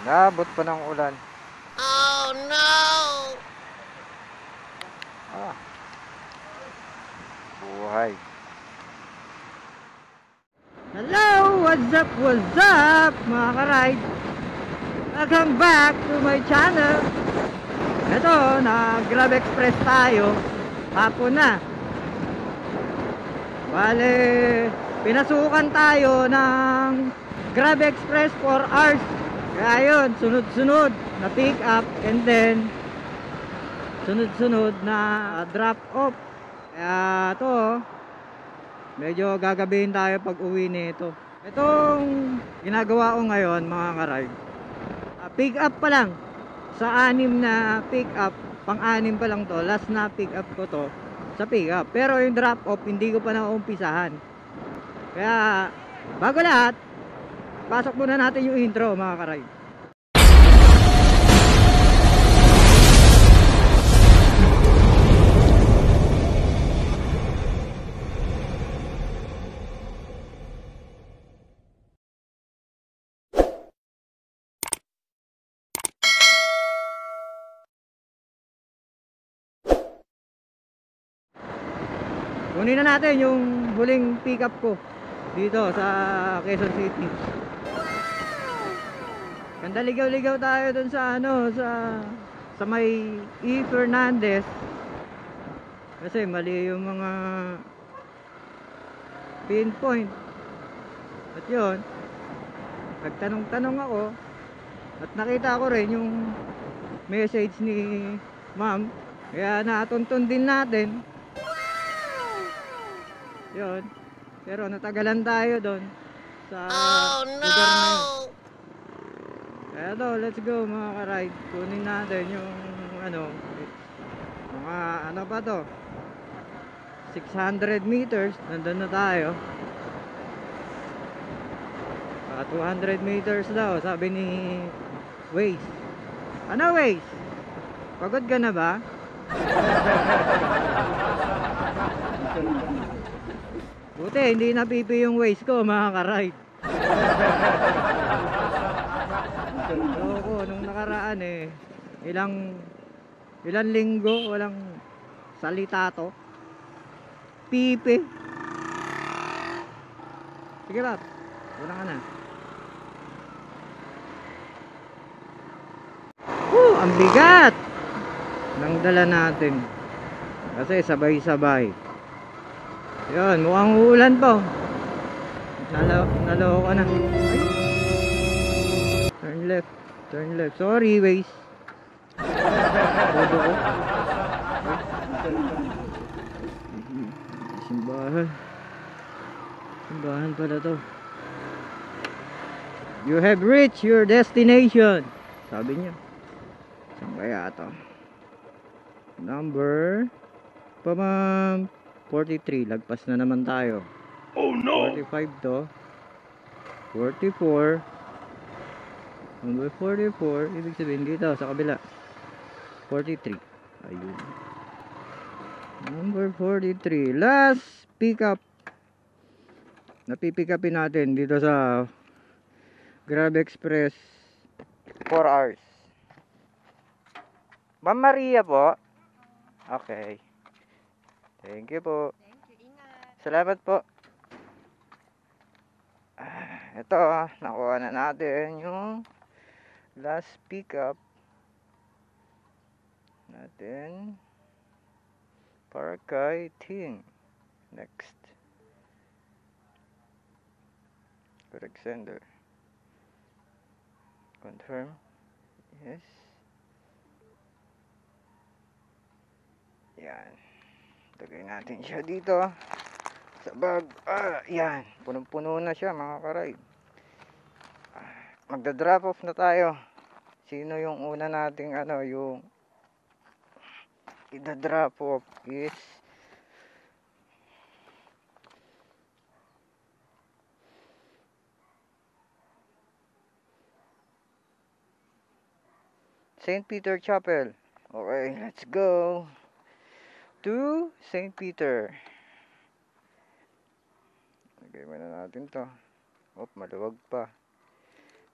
Inabot pa ng ulan. Oh no! Ah. Buhay. Hello! What's up? What's up? Mga karide? Welcome back to my channel. Ito, na Grab Express tayo. Hapon na. Bale, pinasukan tayo ng Grab Express for hours. Kaya yun, sunod-sunod na pick up and then sunod-sunod na drop off. Kaya to, medyo gagabihin tayo pag uwi nito. Itong ginagawa ko ngayon mga karide, ah, pick up pa lang. Sa anim na pick up, pang-anim pa lang to, last na pick up ko to sa pick up. Pero yung drop off, hindi ko pa naumpisahan. Kaya, bago lahat, pasok muna natin yung intro mga karide. Kunin na natin yung huling pick up ko dito sa Quezon City. Ganda ligaw-ligaw tayo dun sa ano sa sa may E. Fernandez. Kasi mali yung mga pinpoint. At yun, nagtanong-tanong ako at nakita ko rin yung message ni ma'am. Kaya natuntun din natin yun. Pero natagalan tayo doon sa Oh lugar na yun. no! Kaya to, let's go mga ka-ride. Kunin natin yung ano, mga ano pa to. 600 meters, nandun na tayo. Ah, 200 meters daw, sabi ni Waze. Ano Waze? Pagod ka na ba? Buti, hindi napipi yung waist ko, mga ka-ride. Loko, nung nakaraan eh, ilang, ilang linggo, walang salita to. Pipi. Sige ba, una ka na. Woo, ang bigat! Nang dala natin. Kasi sabay-sabay. Yun, mukhang uulan pa. oh. Nalo, naloko ka na. Ay. Turn left. Turn left. Sorry, Waze. Bobo ko. Simbahan. Simbahan pala to. You have reached your destination. Sabi niya. Saan kaya to? Number pamam 43 lagpas na naman tayo. Oh no! 45 to 44 number 44 ibig sabihin dito sa kabila. 43 ayun. Number 43 last pick up napipick upin natin dito sa Grab Express. 4 hours. Ma'am Maria po? Okay thank you po Salamat po. Ah, Ito, ah, nakuha na natin yung last pickup natin para kay Ting. Next. Correct sender. Confirm. Yes. Yan. Tagay natin siya dito sa bag. Ah, yan. Punong-puno na siya mga karay. Ah, Magda-drop off na tayo. Sino yung una nating ano, yung ida-drop off is St. Peter Chapel. Okay, let's go to St. Peter. Lagay muna natin to. Op, maluwag pa.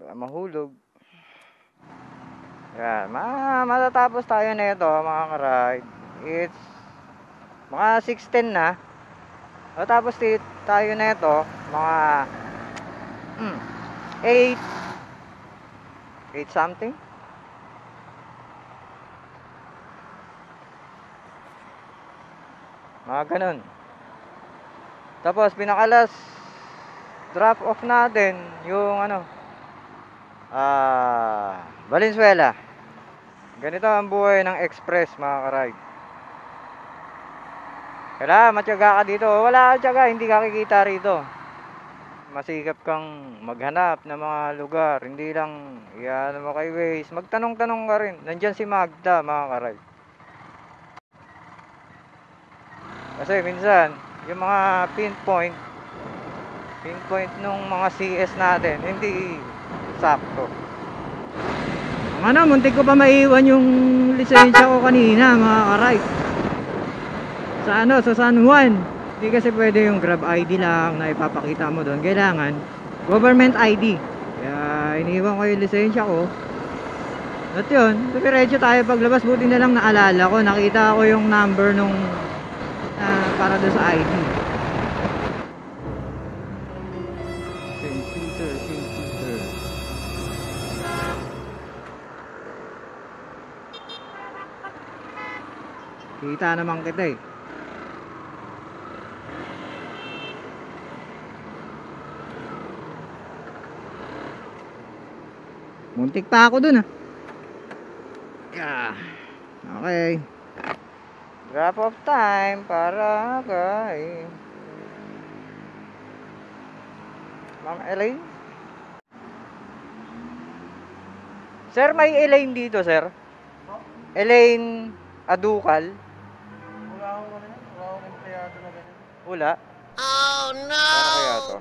Baka mahulog. Yan, ma matatapos tayo na ito mga karide. It's mga 6.10 na. Matatapos ti- tayo na ito mga mm, 8 8 something. Mga ganun. Tapos pinakalas drop off natin yung ano ah Valenzuela. Ganito ang buhay ng express mga karide. Kailangan matyaga ka dito. Wala ka tiyaga, hindi ka kikita rito. Masikap kang maghanap ng mga lugar. Hindi lang, yan mo kay Waze. Magtanong-tanong ka rin. Nandyan si Magda, mga karay. Kasi minsan, yung mga pinpoint, pinpoint nung mga CS natin, hindi sakto. Ano, muntik ko pa maiwan yung lisensya ko kanina, mga karay. Sa ano, sa San Juan. Hindi kasi pwede yung Grab ID lang na ipapakita mo doon. Kailangan government ID. Kaya iniwan ko yung lisensya ko. At yun, diretso tayo paglabas. Buti na lang naalala ko. Nakita ko yung number nung ah, para doon sa ID. St. Peter, St. Peter. Kita naman kita eh. Muntik pa ako dun ah. Yeah. Okay. Drop off time para kay Ma'am Elaine. Sir, may Elaine dito, sir. Elaine Adukal. Wala akong ano yan, wala akong empleyado na ganyan. Wala. Oh no! Paano kaya to?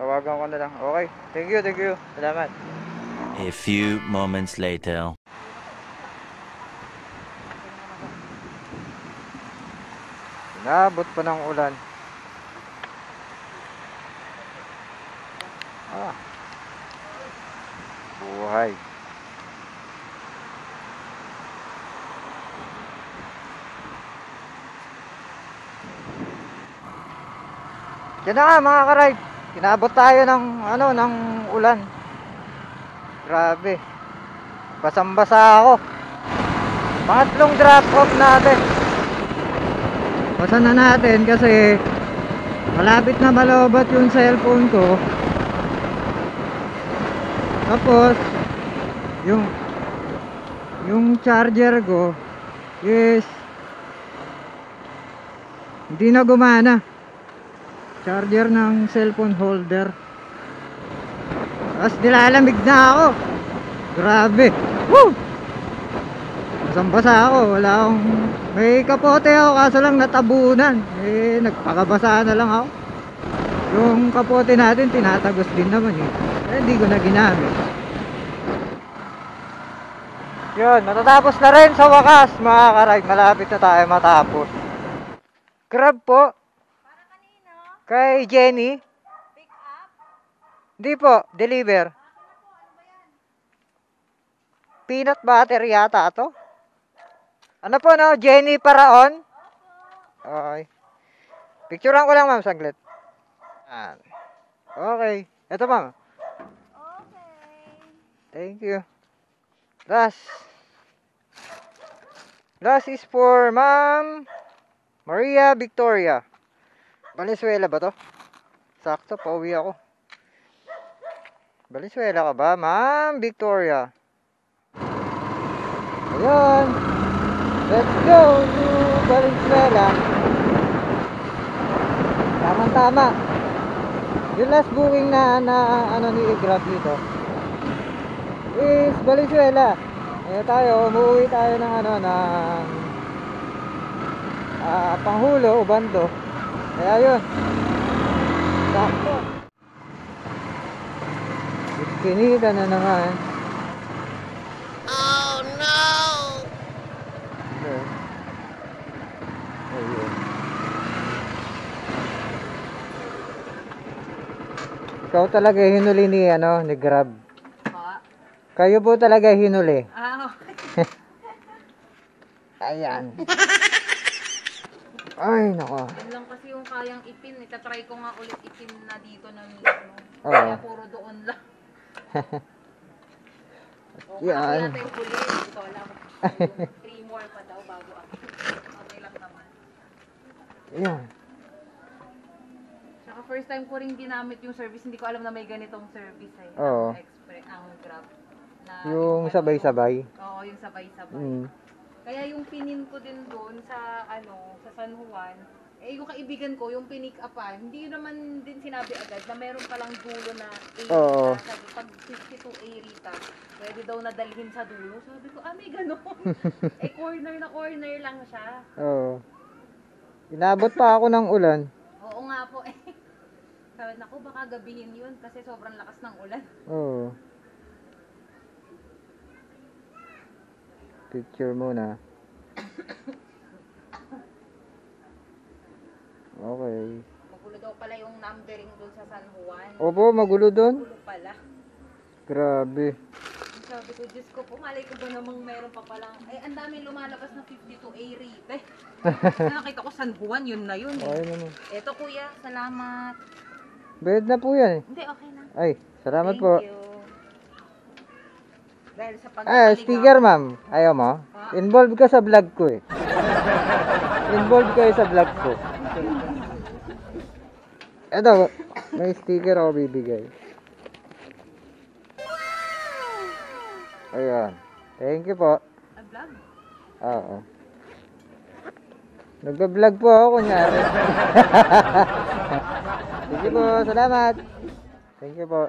Tawagan ko na lang. Okay. Thank you, thank you. Salamat. A few moments later. Inabot pa ng ulan. Ah. Buhay. Yan na nga mga karayb. Kinabot tayo ng ano ng ulan. Grabe. Basang-basa ako. Pangatlong drop off natin. Basa na natin kasi malapit na malobat yung cellphone ko. Tapos yung yung charger ko is hindi na gumana. Charger ng cellphone holder. Tapos nilalamig na ako. Grabe. Woo! Basang-basa ako. Wala akong... May kapote ako kaso lang natabunan. Eh, nagpakabasa na lang ako. Yung kapote natin, tinatagos din naman eh. Eh, hindi ko na ginamit. Yun, matatapos na rin sa wakas mga karayb. Malapit na tayo matapos. Grab po. Kay Jenny. Hindi po, deliver. Peanut butter yata to. Ano po no? Jenny Paraon? Okay. Picturean ko lang ma'am saglit. Yan. Okay. Ito ma'am. Thank you. Last. Last is for Ma'am Maria Victoria. Valenzuela ba to? Sakto, pauwi ako. Valenzuela ka ba? Ma'am Victoria. Ayun. Let's go to Valenzuela. Tama-tama. Yung last booking na, na ano ni Grab dito is Valenzuela. Eh tayo, umuwi tayo ng ano ng ah, Panghulo, Ubando. Kaya yun. Sakto. Kinita na naman. Oh no! Okay. Ayun. Ikaw talaga hinuli ni ano, ni Grab. Kayo po talaga hinuli. Ah, Ayan. Ay, nako. lang kasi yung kayang ipin. Itatry ko nga ulit ipin na dito na mismo. Oo. Kaya puro doon lang. Yan. Hindi ko alam. Three more pa daw bago ako. Okay lang naman. Ayan. Saka first time ko rin ginamit yung service. Hindi ko alam na may ganitong service eh. Oo. Ang Express, ang Grab. Na Yung sabay-sabay. Oo, yung sabay-sabay. Mm. Kaya yung pinin ko din doon sa ano, sa San Juan, eh yung kaibigan ko, yung pinick upan, hindi naman din sinabi agad na meron palang dulo na A Oo. Sabi, pag 52 A Rita, pwede daw nadalhin sa dulo. Sabi ko, ah, may ganun. eh, corner na corner lang siya. Oo. Inabot pa ako ng ulan. Oo nga po eh. Sabi, naku, baka gabihin yun kasi sobrang lakas ng ulan. Oo. Picture muna. Okay. Magulo daw pala yung numbering doon sa San Juan. Opo, magulo doon. Magulo pala. Grabe. Ko, Diyos ko, pumalay ko ba namang meron pa palang, eh, ang daming lumalabas na 52A rate. Eh, nakita ko San Juan, yun na yun. Eh. naman. Eto kuya, salamat. Bed na po yan. eh. Hindi, okay na. Ay, salamat Thank po. you. Dahil sa pag Ah, speaker ma'am. Ayaw mo? Involved ka sa vlog ko eh. Involved kayo sa vlog ko. Eto, may sticker ako bibigay. Ayan. Thank you po. Ah, vlog? Oo. Nagba-vlog po ako kunyari. Thank you po. Salamat. Thank you po.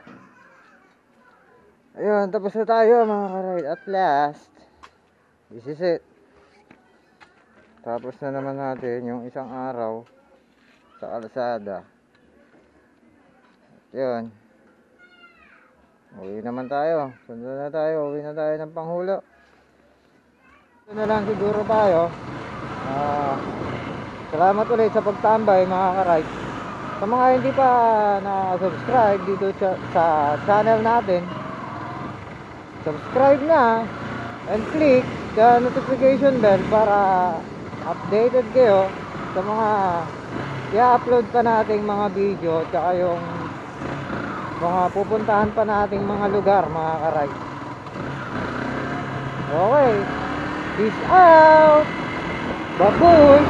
Ayun, tapos na tayo mga karide. At last, this is it. Tapos na naman natin yung isang araw sa kalsada. Yun. Uwi naman tayo. Sundan na tayo. Uwi na tayo ng panghulo. Ito na lang siguro tayo. Ah, salamat ulit sa pagtambay mga karide. Sa mga hindi pa na-subscribe dito sa, sa channel natin, subscribe na and click the notification bell para updated kayo sa mga i-upload pa nating mga video at yung mga pupuntahan pa nating mga lugar mga karide. Okay. Peace out. Babuy.